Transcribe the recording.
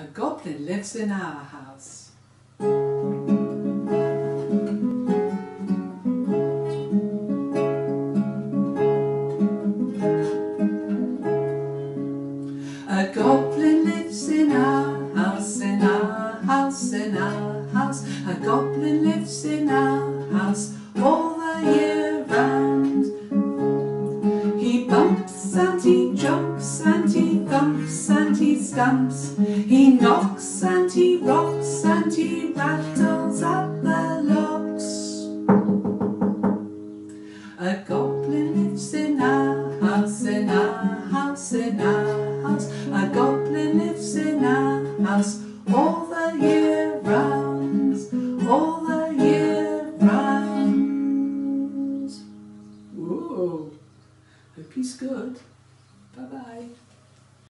A goblin lives in our house. A goblin lives in our house, in our house, in our house. A goblin lives in our house all the year round. He bumps and he jumps and he stumps. He knocks and he rocks and he rattles at the locks. A goblin lives in a house, in a house, in a house. A goblin lives in a house all the year round, all the year round. Whoa, hope he's good. Bye-bye.